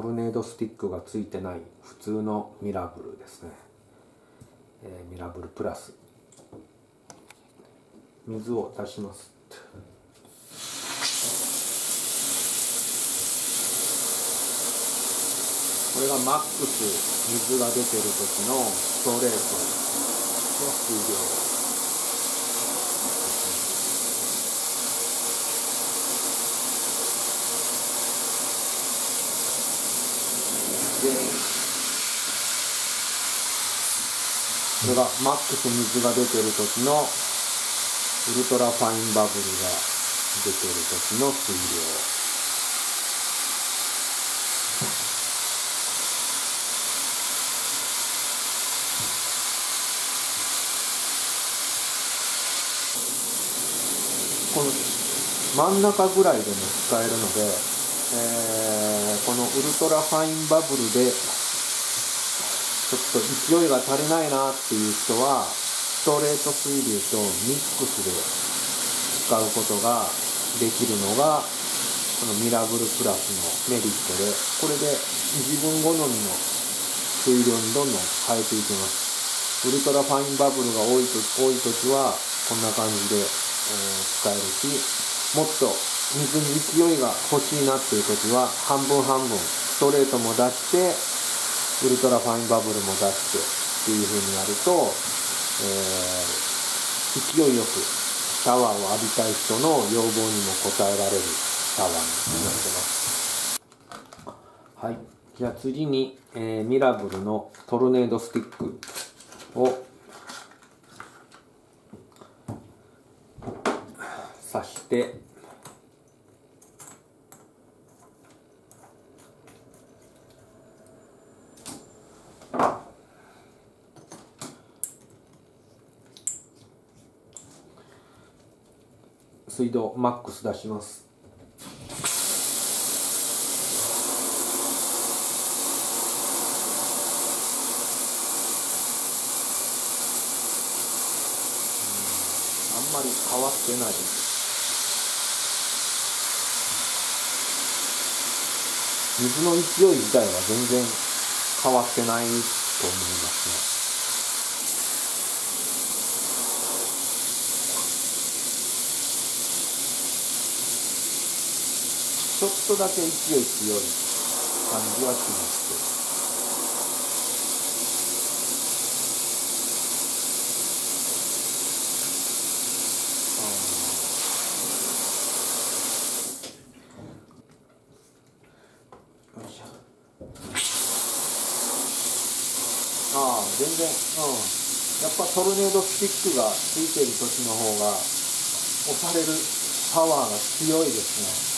トルネードスティックがついてない普通のミラブルですね、えー、ミラブルプラス。水を出します。これがマックス水が出てる時のストレート。の水量これがマックス水が出てる時のウルトラファインバブルが出てる時の水量。この真ん中ぐらいでも使えるので、え、このウルトラファインバブルでちょっと勢いが足りないなっていう人はストレート水流とミックスで使うことができるのがこのミラブルプラスのメリットでこれで自分好みの水量にどんどん変えていきます。ウルトラファインバブルが多いと多い時はこんな感じでえ使えるしもっと水に勢いが欲しいなっていう時は半分半分ストレートも出してウルトラファインバブルも出してっていう風にやると、えー、勢いよくシャワーを浴びたい人の要望にも応えられるシャワーになってます。はい。じゃあ次に、えー、ミラブルのトルネードスティックを刺して水道マックス出します。あんまり変わってない。水の勢い自体は全然変わってないと思いますね。ちょっとだけ勢い強い感じはしますけど。ああ全然。うん。やっぱトルネードスティックがついてる時の方が押されるパワーが強いですね。